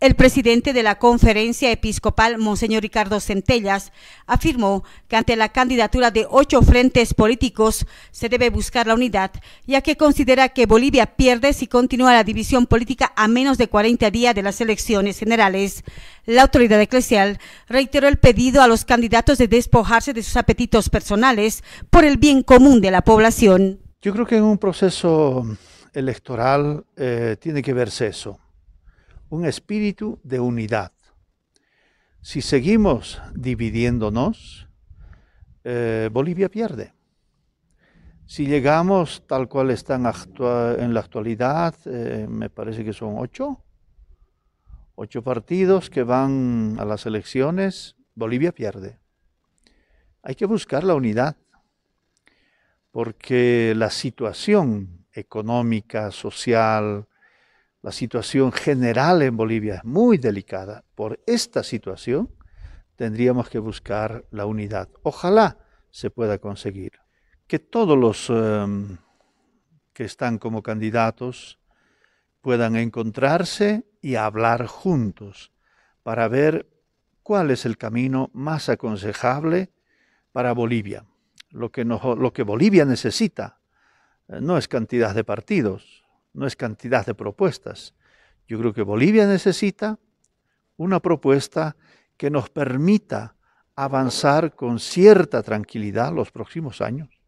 El presidente de la conferencia episcopal, Monseñor Ricardo Centellas, afirmó que ante la candidatura de ocho frentes políticos se debe buscar la unidad, ya que considera que Bolivia pierde si continúa la división política a menos de 40 días de las elecciones generales. La autoridad eclesial reiteró el pedido a los candidatos de despojarse de sus apetitos personales por el bien común de la población. Yo creo que en un proceso electoral eh, tiene que verse eso un espíritu de unidad. Si seguimos dividiéndonos, eh, Bolivia pierde. Si llegamos tal cual están en la actualidad, eh, me parece que son ocho, ocho partidos que van a las elecciones, Bolivia pierde. Hay que buscar la unidad, porque la situación económica, social, la situación general en Bolivia es muy delicada. Por esta situación tendríamos que buscar la unidad. Ojalá se pueda conseguir. Que todos los em, que están como candidatos puedan encontrarse y hablar juntos para ver cuál es el camino más aconsejable para Bolivia. Lo que, Bolivia necesita eh, no es cantidad de partidos, no es cantidad de propuestas. Yo creo que Bolivia necesita una propuesta que nos permita avanzar con cierta tranquilidad los próximos años.